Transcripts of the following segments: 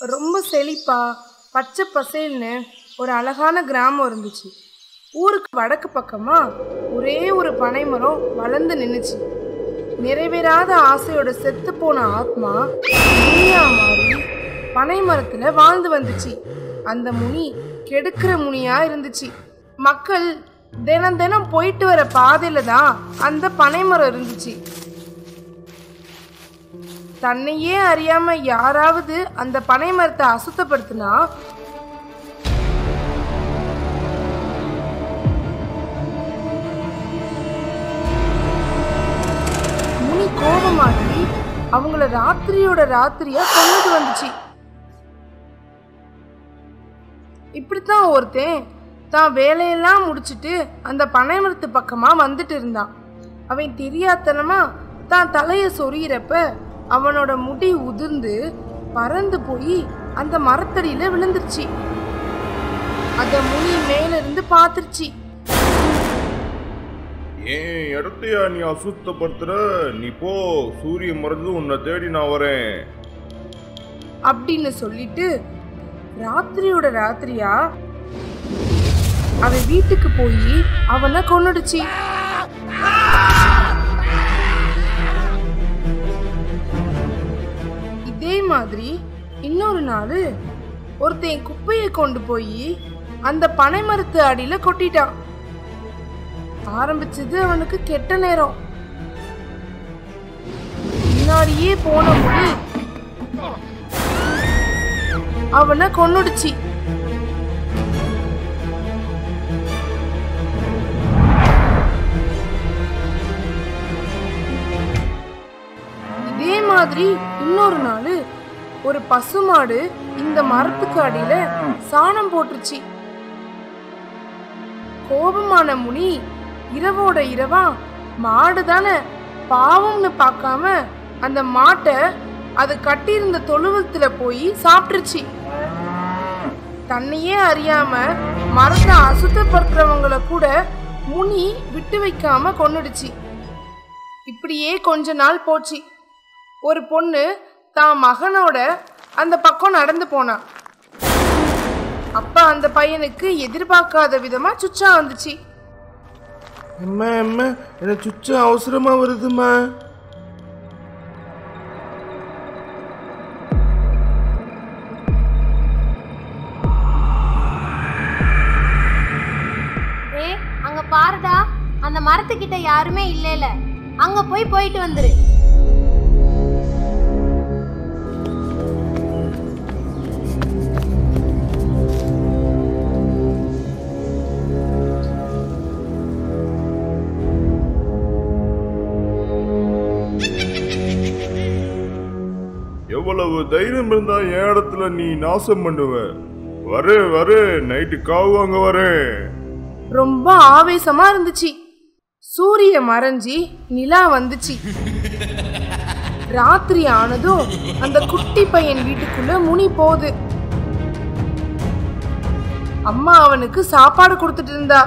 ரொம்ப செழிப்பாக பச்சை பசேல்னு ஒரு அழகான கிராமம் இருந்துச்சு. ஊருக்கு வடக்கு பக்கமாக ஒரே ஒரு பனைமரம் வளர்ந்து நின்றுச்சு நிறைவேறாத ஆசையோட செத்து போன ஆத்மா முனியா மாறி பனைமரத்துல வாழ்ந்து வந்துச்சு. அந்த முனி கெடுக்கிற முனியா இருந்துச்சு. மக்கள் தினம் தினம் போயிட்டு வர பாதையில தான் அந்த பனைமரம் இருந்துச்சு. தன்னையே அறியாம யாராவது அந்த பனை மரத்தை அசுத்தப்படுத்தினா? முனி கோபமாகி அவங்கள ராத்திரியோட ராத்திரியா கொண்டுட்டு வந்துச்சு. இப்படித்தான் ஒருத்தன் தான் வேலையெல்லாம் முடிச்சிட்டு அந்த பனை மரத்து பக்கமா வந்துட்டு இருந்தான். அவன் தெரியாத்தனமா தான் தலையை சொறியிறப்ப அவனோட முடி உதிர்ந்து பறந்து போய் அந்த மரத்தடியில விழுந்துருச்சு. அத முனி மேல இருந்து பாத்துருச்சு ஏன் இடத்தையா நீ அசுத்தப்படுத்துற? நீ போ சூரியன் மறைஞ்சு உன்னை தேடி நான் வரேன். அப்படின்னு சொல்லிட்டு ராத்திரியோட ராத்திரியா அவன் வீட்டுக்கு போய் அவனை கொன்னுடுச்சு. மாதிரி இன்னொரு நாள் ஒருத்தன் குப்பையை கொண்டு போய் அந்த பனை மரத்து அடியில கொட்டிட்டான். ஆரம்பிச்சது அவனுக்கு கெட்ட நேரம். முன்னாடியே போன முடி அவனை கொன்னுடுச்சு. இதே மாதிரி இன்னொரு நாள் ஒரு பசுமாடு இந்த மரத்துக்கு அடியில சாணம் போட்டுருச்சு. கோபமான முனி இரவோட இரவா மாடு தானே. பாவம்னு பார்க்காம அந்த மாட்டை அது கட்டியிருந்த தொழுவத்துல போய் சாப்பிட்டுருச்சு. தன்னையே அறியாம மரத்தை அசுத்தப்படுத்துறவங்கள கூட முனி விட்டு வைக்காம கொன்னுடுச்சு. இப்படியே கொஞ்ச நாள் போச்சு. ஒரு பொண்ணு தான் மகனோட அந்த பக்கம் நடந்து போனா அப்ப அந்த பையனுக்கு எதிர்பார்க்காத விதமா சுச்சா வந்துச்சு. அம்மா அம்மா எனக்கு சுச்சம் அவசரமா வருதுமா ஏ அங்க பாருடா. அந்த மரத்துக்கிட்ட யாருமே இல்லைல. அங்க போய் போயிட்டு வந்துரு. எவ்வளவு தைரியம் இருந்தா என் இடத்துல நீ நாசம் பண்ணுவ. வரே வரே நைட்டு காவு அங்க வரேன் ரொம்ப ஆவேசமா இருந்துச்சு. சூரிய மறைஞ்சி நிலா வந்துச்சு. ராத்திரி ஆனதும் அந்த குட்டி பையன் வீட்டுக்குள்ள முனி போகுது. அம்மா அவனுக்கு சாப்பாடு கொடுத்துட்டு இருந்தா.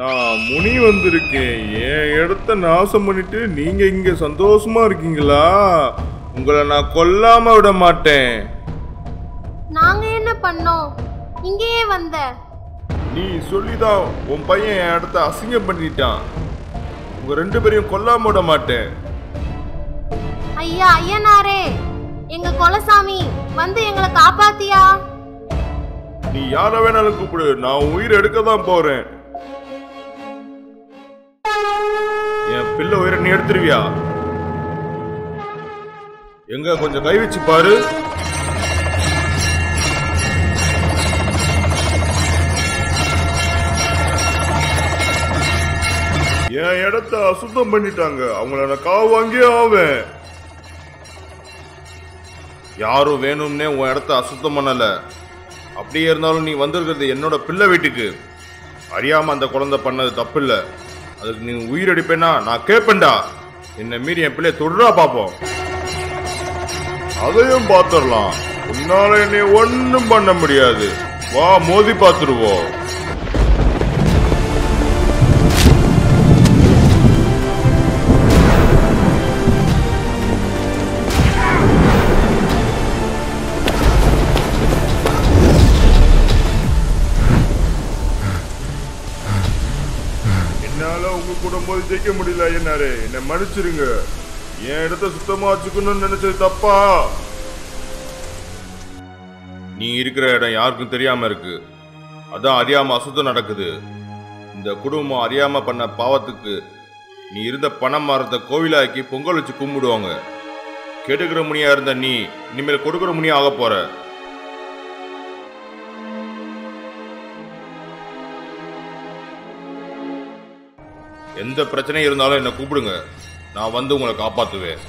நான் முனி வந்திருக்கேன். என் இடத்த நாசம் பண்ணிட்டு நீங்க இங்க சந்தோஷமா இருக்கீங்களா? உங்களை நான் கொல்லாம விட மாட்டேன். நாங்க என்ன பண்ணோம்? இங்கேயே வந்த. நீ சொல்லிதான் உன் பையன் என் இடத்த அசிங்கம் பண்ணிட்டான். உங்க ரெண்டு பேரையும் கொல்லாம விட மாட்டேன். ஐயா ஐயனாரே எங்க கொலசாமி வந்து எங்களை காப்பாத்தியா? நீ யார வேணாலும் கூப்பிடு நான் உயிரை எடுக்க தான் போறேன். என் பிள்ளை உயிரை நீ எடுத்துருவியா? எங்க கொஞ்சம் கை வச்சு பாரு. என் இடத்த அசுத்தம் பண்ணிட்டாங்க. அவங்கள நான் காவு வாங்கியே ஆவேன். யாரும் வேணும்னே உன் இடத்த அசுத்தம் பண்ணல. அப்படியே இருந்தாலும் நீ வந்திருக்கிறது என்னோட பிள்ளை வீட்டுக்கு. அறியாம அந்த குழந்தை பண்ணது தப்பு இல்லை அதுக்கு நீ உயிரெடுப்பேனா நான் கேட்பேன்டா என்னை மீறி என் பிள்ளைய தொடரா பார்ப்போம் அதையும் பாத்துடலாம் உன்னால என்னை ஒன்னும் பண்ண முடியாது. வா மோதி பாத்துருவோம் என்னால உங்க கூட போது ஜெயிக்க முடியல என்னாரு என்ன மன்னிச்சிருங்க. என் இடத்த சுத்தமா வச்சுக்கணும்னு நினைச்சது தப்பா நீ இருக்கிற இடம் யாருக்கும் தெரியாம இருக்கு அதான் அறியாம அசுத்தம் நடக்குது இந்த குடும்பம் அறியாம பண்ண பாவத்துக்கு நீ இருந்த பணம் மரத்தை கோவிலாக்கி பொங்கல் வச்சு கும்பிடுவாங்க கெடுக்கிற முனியா இருந்த நீ இனிமேல் கொடுக்கிற முனியா ஆக போற எந்த பிரச்சனையும் இருந்தாலும் என்னை கூப்பிடுங்க நான் வந்து உங்களை காப்பாற்றுவேன்